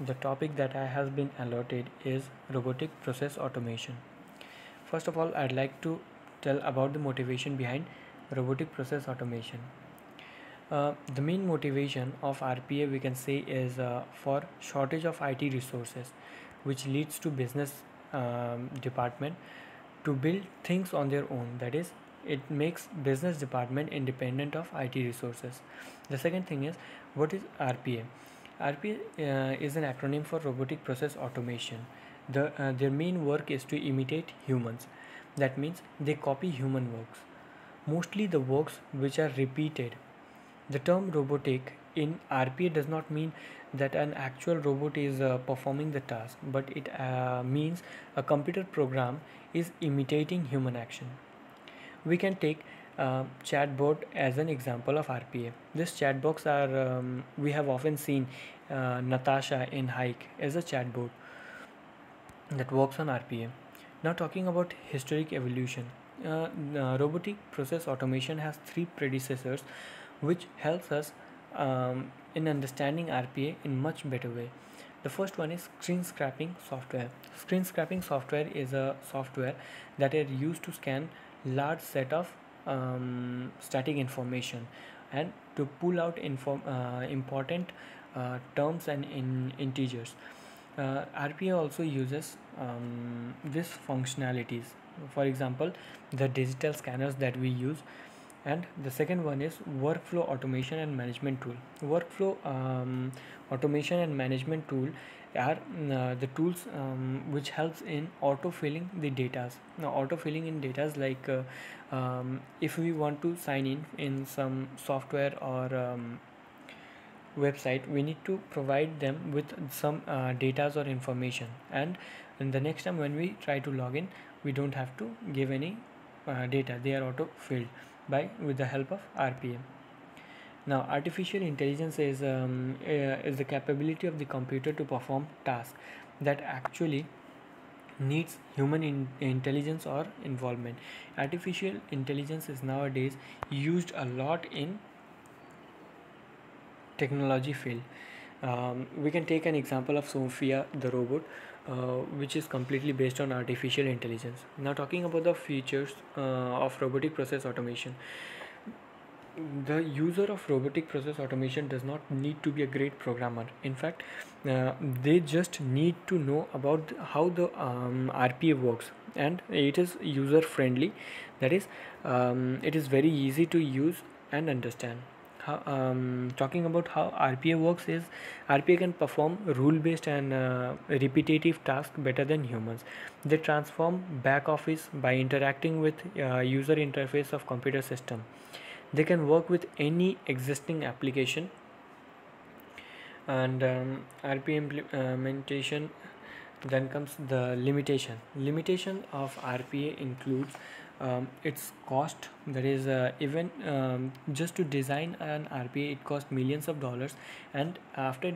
the topic that I has been allotted is robotic process automation. First of all, I'd like to tell about the motivation behind robotic process automation. Uh, the main motivation of RPA we can say is uh, for shortage of IT resources, which leads to business um, department to build things on their own. That is, it makes business department independent of IT resources. The second thing is what is RPA? RPA uh, is an acronym for robotic process automation. The, uh, their main work is to imitate humans. That means they copy human works. Mostly the works which are repeated the term robotic in RPA does not mean that an actual robot is uh, performing the task, but it uh, means a computer program is imitating human action. We can take uh, chatbot as an example of RPA. This chatbots are um, we have often seen uh, Natasha in Hike as a chatbot that works on RPA. Now talking about historic evolution, uh, robotic process automation has three predecessors which helps us um, in understanding RPA in much better way. The first one is screen scraping software. Screen scraping software is a software that is used to scan large set of um, static information and to pull out inform, uh, important uh, terms and in integers. Uh, RPA also uses um, these functionalities. For example, the digital scanners that we use and the second one is workflow automation and management tool. Workflow um, automation and management tool are uh, the tools um, which helps in auto filling the data now auto filling in data like uh, um, if we want to sign in in some software or um, website we need to provide them with some uh, or information. And, and the next time when we try to log in we don't have to give any uh, data. They are auto filled by with the help of RPM. Now, artificial intelligence is um, uh, is the capability of the computer to perform tasks that actually needs human in intelligence or involvement. Artificial intelligence is nowadays used a lot in technology field. Um, we can take an example of Sophia the robot uh, which is completely based on artificial intelligence. Now talking about the features uh, of robotic process automation. The user of robotic process automation does not need to be a great programmer. In fact, uh, they just need to know about how the um, RPA works and it is user friendly. That is, um, it is very easy to use and understand how, um, talking about how RPA works is RPA can perform rule based and uh, repetitive tasks better than humans. They transform back office by interacting with uh, user interface of computer system. They can work with any existing application and um, RPA implementation then comes the limitation limitation of RPA includes um, its cost that is uh, even um, just to design an RPA it costs millions of dollars. And after